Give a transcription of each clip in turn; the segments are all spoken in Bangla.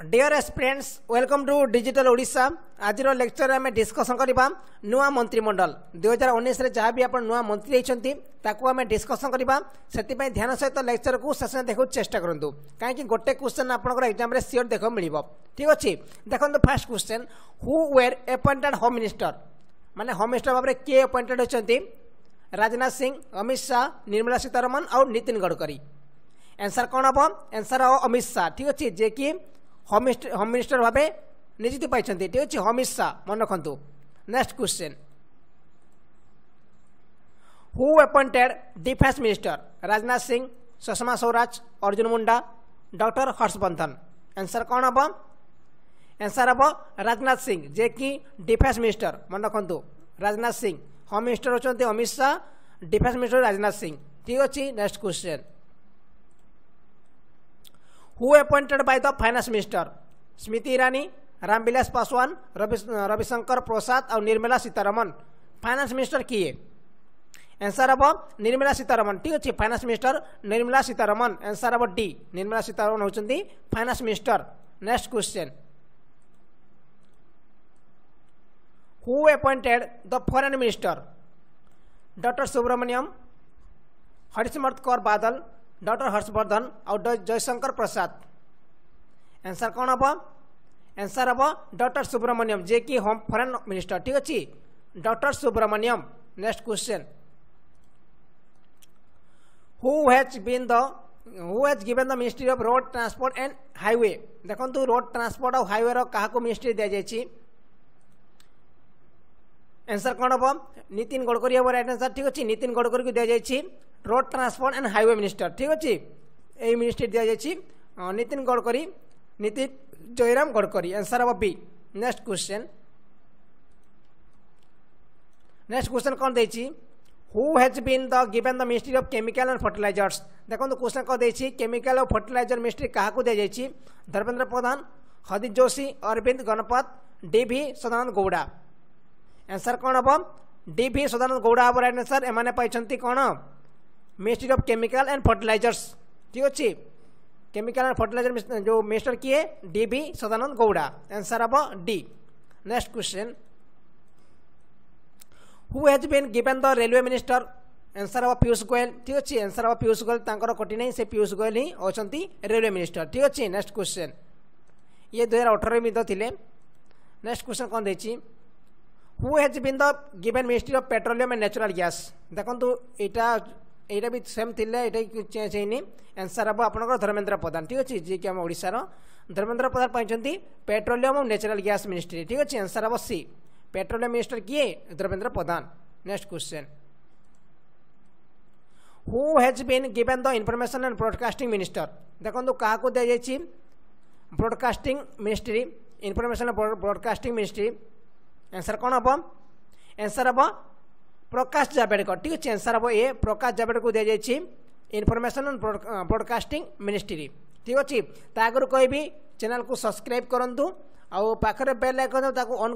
Dear students welcome to digital Odisha Azir lecture আমি ডিসকসন করা নূয়া মন্ত্রিমণ্ডল দুই হাজার উনিশে যা বি আপনার নূয়া মন্ত্রী হয়েছেন তাকে আমি ডিসকসন করা সেপাই ধ্যান সহ লেকচর কু শেষ দেখ চেষ্টা করতু কিন্তু গোটে কোশ্চেন আপনার এক্সামে সিওর দেখ মিলব ঠিক আছে দেখুন first question who were appointed home minister মানে হোম মিনিষ্টর ভাবে କିଏ এপয়েন্টেড ହୋଇଛନ୍ତି রাজনাথ সিং অমিত শাহ নির্মলা সীতারমন আউ নীতিন ଗଡ଼କରୀ এনসার କ'ଣ এনসার অমিত শাহ ঠিক আছে যে কি হোম হোম ভাবে নিযুক্তি পাইছেন এটি হচ্ছে অমিত শাহ মনে রাখতু next question who appointed defence minister Rajnath Singh Sushma Swaraj Arjun Munda doctor Harshvardhan answer কোণ হব? আনসার হব রাজনাথ সিং যে কি ডিফেন্স মিনিষ্টর মনে রাখতু রাজনাথ সিং হোম মিনিষ্টর হচ্ছেন অমিত শাহ ডিফেন্স মিনিষ্টর রাজনাথ সিং ঠিক আছে next question who appointed by the finance minister Smriti Irani Ramvilas Paswan Ravishankar Prasad और निर्मला सीतारमन फाइनेंस मिनिस्टर किए? आंसर हम निर्मला सीतारमन ठीक अच्छे finance minister Nirmala Sitharaman answer हम डी निर्मला सीतारमन होती finance minister next question who appointed the foreign minister doctor Subrahmanyam Harsimrat Kaur Badal doctor Harshvardhan और जयशंकर प्रसाद। आंसर कौन हम आंसर हम डॉक्टर सुब्रमण्यम, जे कि होम फरेन मिनिस्टर, ठीक अच्छे doctor Subrahmanyam, next question. Who has been the who has given the ministry of road transport and highway देखो रोड ट्रांसपोर्ट और हाईवे क्या मिनिस्ट्री दि दीजाई ଆନ୍ସର କ'ଣ ହେବ ନୀତିନ ଗଡ଼କରୀ ହେବ ରାଇଟ୍ ଆନ୍ସର ଠିକ୍ ଅଛି ନୀତିନ ଗଡ଼କରୀକୁ ଦିଆଯାଇଛି road transport and highway minister ଠିକ୍ ଅଛି ଏହି ମିନିଷ୍ଟ୍ରି ଦିଆଯାଇଛି ନୀତିନ ଗଡ଼କରୀ ନୀତିନ ଜୟରାମ ଗଡ଼କରୀ ଆନ୍ସର ହେବ B next question next question କ'ଣ ଦେଇଛି who has been the given the ministry of chemical and fertilizers ଦେଖନ୍ତୁ କ୍ୱେଶ୍ଚନ୍ କ'ଣ ଦେଇଛି କେମିକାଲ ଓ ଫର୍ଟିଲାଇଜର ମିନିଷ୍ଟ୍ରି କାହାକୁ ଦିଆଯାଇଛି Dharmendra Pradhan ହଦିତ Joshi Arvind Ganpat D V Sadananda Gowda answer କ'ଣ ହେବ ଡି ଭି ସଦାନନ୍ଦ ଗୌଡ଼ା ହେବ ରାଇଟ୍ ଆନ୍ସର୍ ଏମାନେ ପାଇଛନ୍ତି କ'ଣ ministry of chemical and fertilizers ଠିକ୍ ଅଛି କେମିକାଲ୍ ଆଣ୍ଡ ଫର୍ଟିଲାଇଜର ଯେଉଁ ମିନିଷ୍ଟର୍ କିଏ D V Sadananda Gowda answer ହେବ D next question who has been given the railway minister answer ହେବ ପିୟୁଷ ଗୋଏଲ ଠିକ୍ ଅଛି ଆନ୍ସର୍ ହେବ ପିୟୁଷ ଗୋଏଲ ତାଙ୍କର କଟି ନାହିଁ ସେ ପିୟୁଷ ଗୋଏଲ ହିଁ ଅଛନ୍ତି ରେଲୱେ ମିନିଷ୍ଟର ଠିକ୍ ଅଛି ନେକ୍ସଟ କ୍ୱେଶ୍ଚିନ୍ ଇଏ ଦୁଇହଜାର ଅଠରରେ ମଧ୍ୟ ଥିଲେ ନେକ୍ସଟ କ୍ୱେଶ୍ଚନ୍ କ'ଣ ଦେଇଛି who has been the given ministry of petroleum and natural gas দেখন্তু এইটা এইটা বি সেম লে এটা চেঞ্জ হয়নি? আনসার হব আপনার ধর্মেন্দ্র প্রধান, ঠিক আছে? যিকি আমার ওড়শার। ধর্মেন্দ্র প্রধান পাইছেন পেট্রোলিয়াম ও ন্যাচুরাল গ্যাস মিনিষ্ট্রি ঠিক আছে? আনসার হব সি পেট্রোলিয়াম মিনিষ্টর কিয়ে Dharmendra Pradhan. Next question who has been given the information and broadcasting minister দেখন্তু কাহাকু দিয়েছি broadcasting ministry information broadcasting ministry answer কোণ হব আনসার হব প্রকাশ জাভেড়কর ঠিক আছে আনসার হব এ প্রকাশ জাভেড়কর দিয়েছে ইনফরমেশন ব্রডকাস্টিং মিনিস্ট্রি ঠিক আছে তা আগর কবি চ্যানেলকে সবসক্রাইব করতু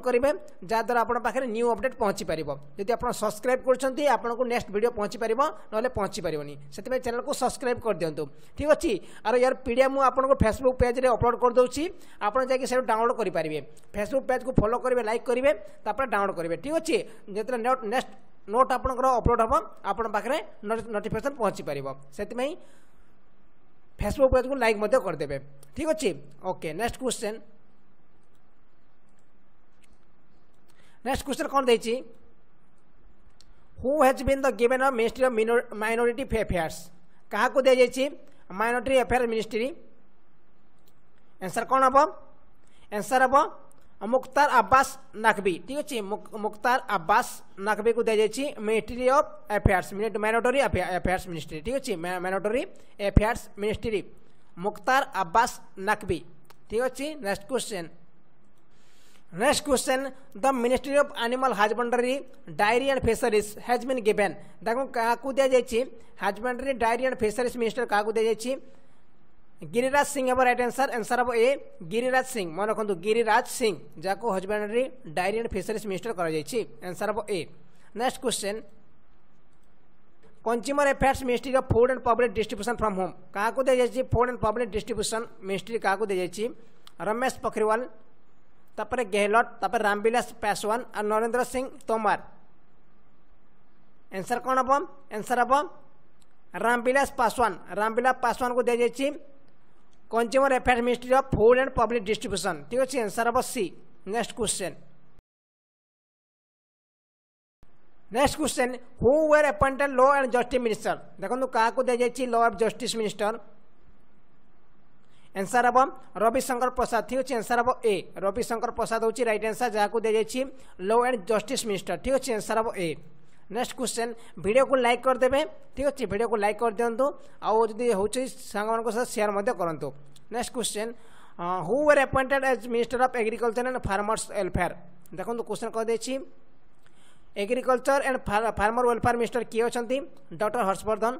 করবে যাদ্বারা আপনার পাখে নিউ অপডেট পৌঁছি পার যদি আপনার সবসক্রাইব করছেন আপনার নেক্সট ভিডিও পৌঁছি পার নহলে পৌঁছি পারবনি সেপাই চ্যানেলকে সবসক্রাইব করে দিও ঠিক আছে আর ইয়ার পিডিএফ মু আপনার ফেসবুক পেজে অপলোড করে দেছি আপনার যাই সেটা ডাউনলোড করে পারবে ফেসবুক পেজকে ফলো করবে লাইক করবে তারপরে ডাউনলোড করবে ঠিক আছে যেতে নেক্সট নোট আপনার অপলোড হব আপনার পাখে নোটিফিকেসন পৌঁছি পার সেপাই ফেসবুক পেজকে লাইক করেদেবে ঠিক আছে okay next question next question कौन दे who has been the given of ministry of minority affairs क्या the minority affair ministry answer कौन हम एनसर हम मुख्तार आब्बास नकवी ठीक अच्छे मुख्तार आब्बास नकवी को दी जाइए मिनिस्ट्री अफ एफेयर्स माइनोटरी एफेयर्स मिनिस्ट्री ठीक अच्छे माइनोटरी एफेयर्स मिनिस्ट्री मुख्तार आब्बास नकवी ठीक अच्छे next question Next question The Ministry of Animal Husbandry, Dairy and Fisheries has been given. देखो काकू दिया जाए husbandry dairy and fisheries minister काकू दिया जाए गिरिराज सिंह हम रईट आंसर आंसर हम ए गिरिराज सिंह मन रखु गिरिराज सिंह जहाँ husbandry dairy and fisheries minister कर आंसर हम A next question consumer affairs ministry of food and public distribution from home क्या दिया जाए food and public distribution ministry क्या दिया जाए रमेश पोखरीवाल ତାପରେ ଗେହଲଟ ତାପରେ ରାମବିଳାସ ପାସୱାନ ଆଉ ନରେନ୍ଦ୍ର ସିଂ ତୋମାର ଆନ୍ସର କ'ଣ ହେବ ଆନ୍ସର ହେବ ରାମବିଳାସ ପାସୱାନ ରାମବିଳାସ ପାସୱାନକୁ ଦିଆଯାଇଛି consumer affairs ministry of food and public distribution ଠିକ୍ ଅଛି ଆନ୍ସର ହେବ C next question next question who were appointed law and justice minister ଦେଖନ୍ତୁ କାହାକୁ ଦିଆଯାଇଛି law of justice minister answer ହେବ ରବିଶଙ୍କର ପ୍ରସାଦ ଠିକ୍ ଅଛି ଏନ୍ସାର୍ ହେବ ଏ ରବିଶଙ୍କର ପ୍ରସାଦ ହେଉଛି ରାଇଟ୍ ଆନ୍ସର୍ ଯାହାକୁ ଦିଆଯାଇଛି ଲ ଆଣ୍ଡ ଜଷ୍ଟିସ୍ ମିନିଷ୍ଟର ଠିକ୍ ଅଛି ଏନ୍ସାର୍ ହେବ ଏ ନେକ୍ସଟ କ୍ୱେଶ୍ଚନ୍ ଭିଡ଼ିଓକୁ ଲାଇକ୍ କରିଦେବେ ଠିକ୍ ଅଛି ଭିଡ଼ିଓକୁ ଲାଇକ୍ କରିଦିଅନ୍ତୁ ଆଉ ଯଦି ହେଉଛି ସାଙ୍ଗମାନଙ୍କ ସହ ସେୟାର ମଧ୍ୟ କରନ୍ତୁ next question who were appointed as minister of agriculture and farmers welfare ଦେଖନ୍ତୁ କ୍ୱେଶ୍ଚନ୍ କରିଦେଇଛି agriculture and farmer welfare minister କିଏ ଅଛନ୍ତି ଡକ୍ଟର ହର୍ଷବର୍ଦ୍ଧନ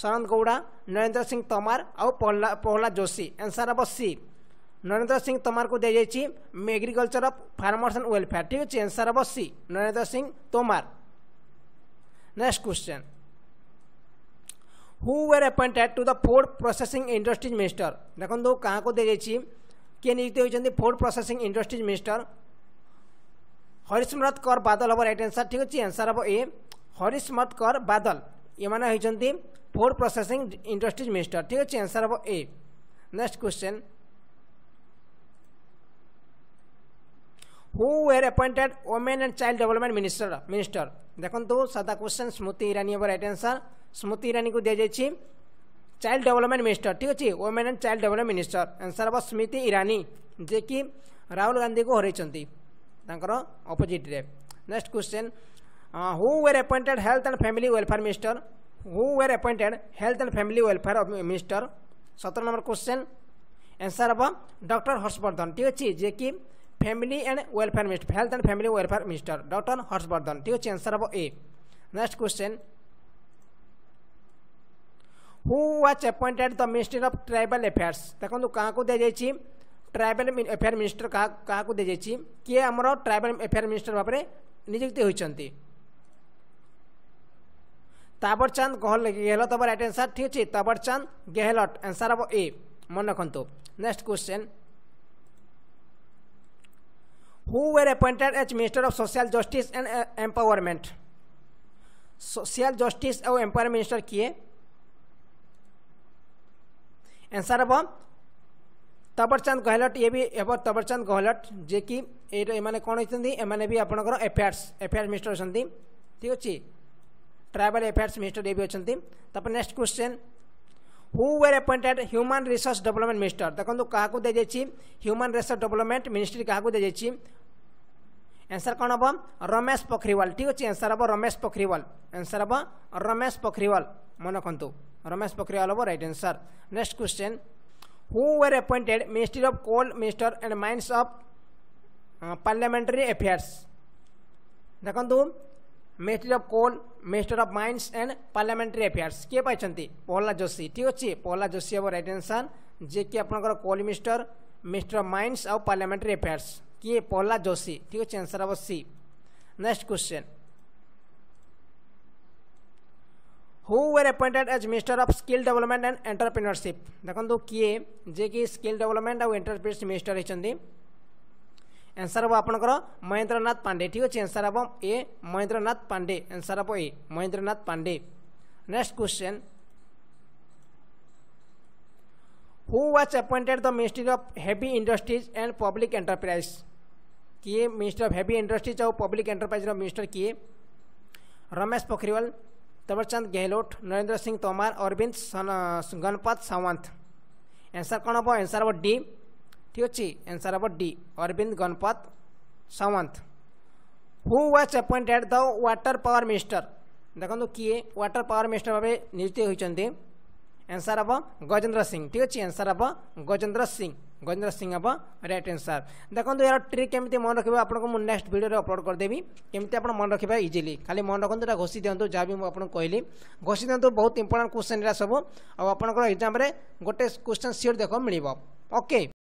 सनंद गौड़ा, नरेंद्र सिंह तोमार और प्रहलाद जोशी। आंसर हम सी नरेंद्र सिंह तोमार को दी जाइए agriculture of farmers and welfare ठीक अच्छे आंसर हम C Narendra Singh Tomar. Next question who were appointed to the food processing industries minister देखो क्या दी जाइए किए नियुक्त होती food processing industries minister Harsimrat Kaur Badal. हम रईट आंसर ठीक अच्छे आंसर हम ए हरिस्मृत कर बादल। ये होती फ़ूड प्रोसेसिंग इंडस्ट्रीज़ मिनिस्टर ठीक अच्छे आंसर हम A next question who were appointed women and child development minister minister देखो सादा क्वेश्चन स्मृति ईरानी हम रईट आंसर स्मृति ईरानी को दि जाइए चाइल्ड डेवलपमेंट मिनिस्टर ठीक अच्छे women and child development minister answer हम स्मृति ईरानी जे कि राहुल गांधी को हरई अपोजिट्रे next question who were appointed health and family welfare minister who were appointed health and family welfare of minister 17 number question, answer হব ডক্টর হর্ষবর্ধন, ঠিক আছে? যে কি? Family and welfare minister health and family welfare minister doctor Harshvardhan, ঠিক আছে? আনসার হব A next question who was appointed the ministry of tribal affairs দেখুন কাহকু দিয়েছি ট্রাইবাল এফেয়ার মিনিস্টর কাহকু দিয়েছি কি আমার ট্রাইবাল এফেয়ার মিনিস্টর ভাবে নিযুক্তি হয়েছেন होती ताबर चांद गहलत हम रईट आंसर ठीक अच्छे ताबर चांद गेहलट आंसर हम ए मन रखु next question who were appointed as minister of social justice and empowerment social justice और एम्पावरमेंट मिनिस्टर किए आंसर हम तबरचंद गहलट ये भी एब तबरचंद गहलट जे कि ये कौन होती एम भी आपंकर एफेयर्स एफेयर्स मिनिस्टर अच्छा ठीक अच्छे ट्राइबल एफेयर्स मिनिस्टर ये भी अच्छा next question. Who were appointed human resource development minister देखो क्या दी ह्यूमन रिसोर्स डेवलपमेंट मिनिस्ट्री क्या दी जाइए आंसर कौन हम रमेश पोखरीवाल ठीक अच्छे आंसर हम रमेश पोखरीवाल आंसर हम रमेश पोखरीवाल मन रखु रमेश पोखरीवाल हम right answer next question who were appointed ministry of Coal minister and Mines of uh, Parliamentary Affairs. ଦେଖନ୍ତୁ ministry of coal minister of mines and parliamentary affairs କିଏ ପାଇଛନ୍ତି ପ୍ରହ୍ଲାଦ ଯୋଶୀ ଠିକ୍ ଅଛି ପ୍ରହ୍ଲାଦ ଯୋଶୀ ହେବ ରାଇଟ୍ ଆନ୍ସର୍ ଯିଏକି ଆପଣଙ୍କର coal minister minister of mines ଆଉ ପାର୍ଲାମେଣ୍ଟାରୀ ଆଫେୟାର୍ସ କିଏ ପ୍ରହ୍ଲାଦ ଯୋଶୀ ଠିକ୍ ଅଛି ଆନ୍ସର୍ ହେବ C next question who were appointed as minister of skill development and entrepreneurship देखो किए जे कि स्किल डेवलपमेंट और एंटरप्रेन्योरशिप मिनिस्टर होती आंसर हम आपंकर महेंद्रनाथ पांडे, ठीक अच्छे आंसर हम ए, महेंद्रनाथ पांडे। आंसर हम A, Mahendranath Pandey. Next question who was appointed the ministry of heavy industries and public enterprise किए मिनिस्टर ऑफ़ हेवी इंडस्ट्रीज़ और पब्लिक एंटरप्राइज मिनिस्टर किए? रमेश पोखरिवाल तबरचंद गहलोत, नरेंद्र सिंह तोमर, अरविंद गणपत सावंत। आंसर कौन हम आंसर हम डी ठीक अच्छे आंसर हम D Arvind Ganpat Sawant who was appointed the water power minister देखो किए वाटर पावर मिनिस्टर भाव नियुक्त होती आंसर हम गजेन्द्र सिंह ठीक अच्छे आंसर हम गजेन्द्र सिंह गजेन्द्र सिंह हम रईट आंसर देखो यार ट्रिक केमी मन रखा आपको मुझे नेक्स्ट भिडियो अपलोड करदेवि केमी आप मन रखा इजिली खाली मन रखते घोषि दिखाँ जहाँ भी मुझे कहली घोषि दिखाँ बहुत इंपोर्टाट क्वेश्चन सब आपंकर एग्जाम गोटे क्वेश्चन सियोर देख मिल ओके